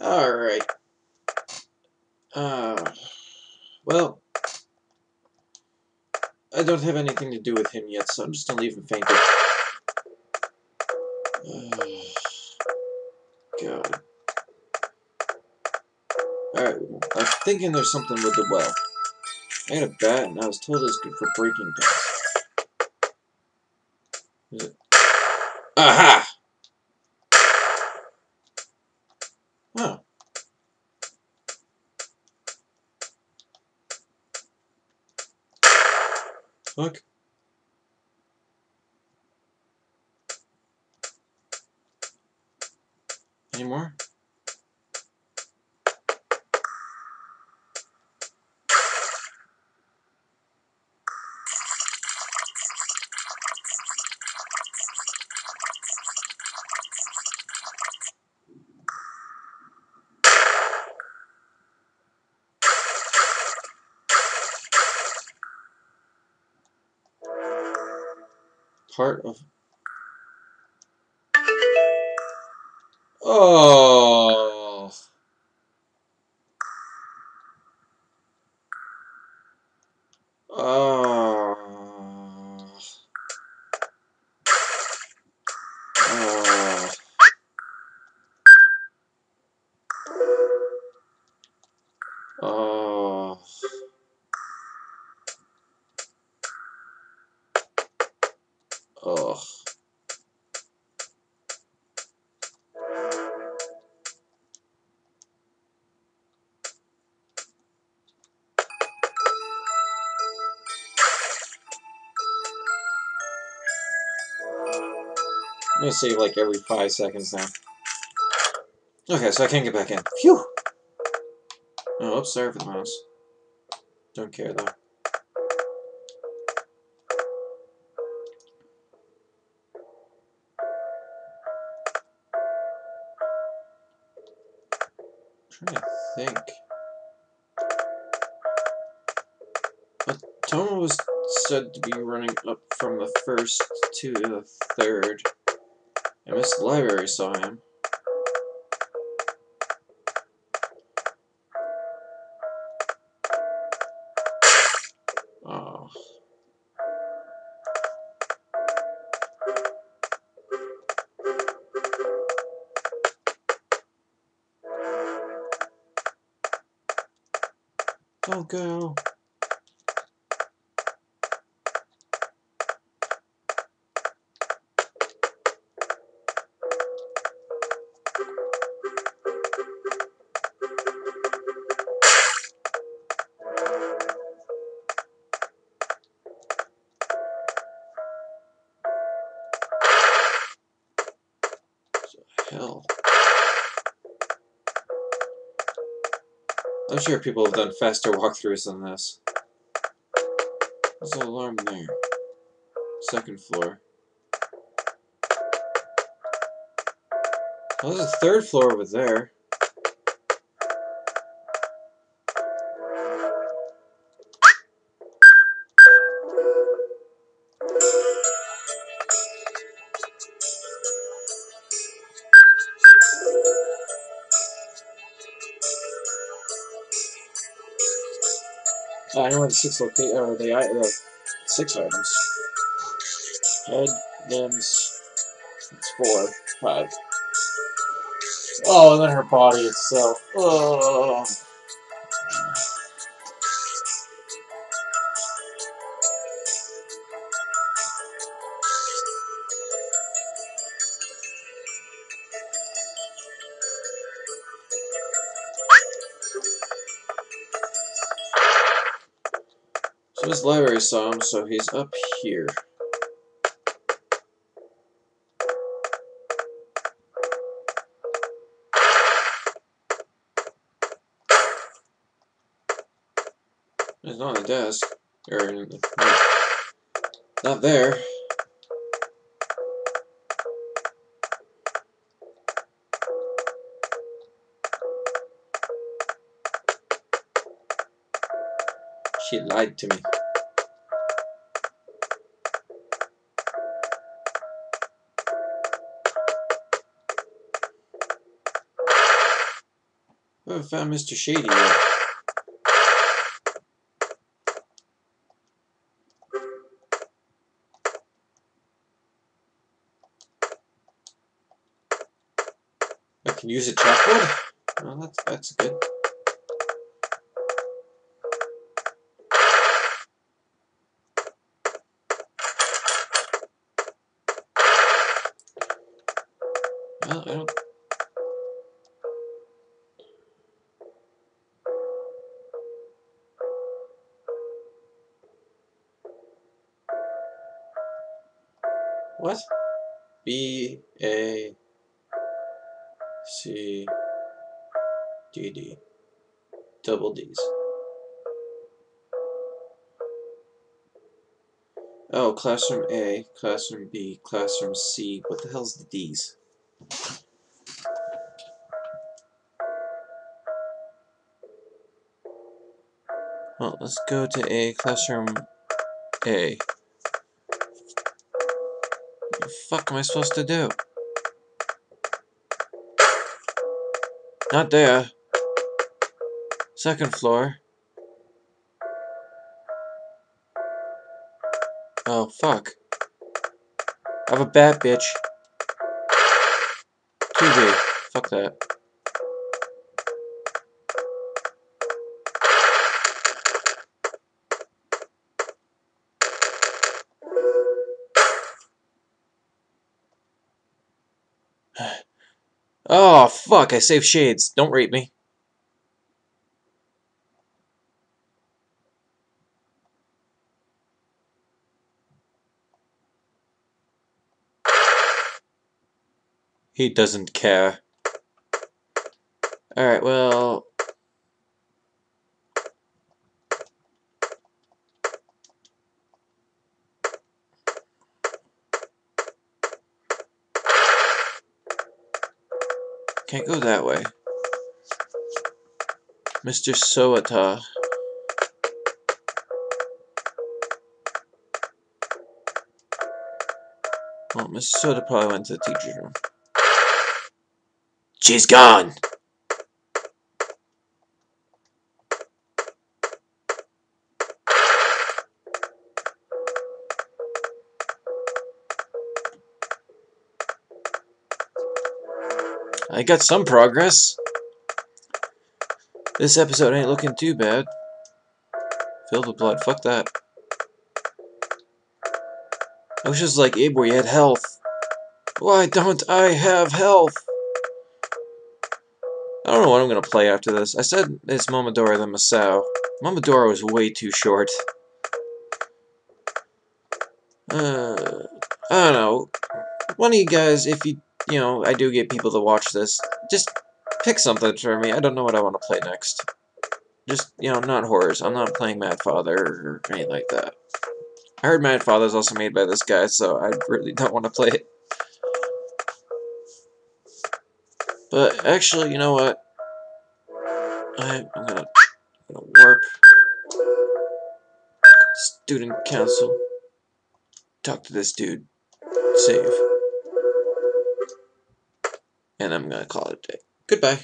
Alright. Uh, well, I don't have anything to do with him yet, so I'm just gonna leave him fainted. Uh, God. Alright, I'm thinking there's something with the well. I had a bat, and I was told it's good for breaking things. Aha! Fuck. Part of. Oh. Oh. Oh. Oh. Oh. I'm gonna save like every five seconds now. Okay, so I can't get back in. Phew! Oh, oops, sorry for the mouse. Don't care though. Trying to think. But Toma was said to be running up from the first to the third. And the library saw him. Go. Hell. I'm sure people have done faster walkthroughs than this. There's an alarm there. Second floor. Oh, there's a third floor over there. Oh, I where the six locate or the, i- the six items. Head, limbs. It's four, five. Oh, and then her body itself. Oh. So this library saw him, so he's up here. He's not on the desk. Or, no. not there. She lied to me. I haven't found Mr. Shady yet. I can use a chalkboard? Well, that's, that's good. B A C D D. Double D's. Oh, classroom A, classroom B, classroom C. What the hell's the D's? Well, let's go to A, classroom A. What the fuck am I supposed to do? Not there. Second floor. Oh, fuck. I have a bat, bitch. 2B. Fuck that. Oh, fuck, I saved shades. Don't rape me. He doesn't care. Alright, well... Can't go that way. Mr. Soata. Well, Mr. Soda probably went to the teacher's room. She's gone! I got some progress. This episode ain't looking too bad. Filled with blood, fuck that. I was just like where you had health. Why don't I have health? I don't know what I'm gonna play after this. I said it's Momodora the Misao. Momodora was way too short. Uh, I don't know. One of you guys, if you you know, I do get people to watch this, just pick something for me. I don't know what I want to play next. Just, you know, not horrors. I'm not playing Mad Father or anything like that. I heard Mad Father is also made by this guy, so I really don't want to play it. But actually, you know what? I, am gonna, gonna warp. Student council. Talk to this dude. Save and I'm going to call it a day. Goodbye.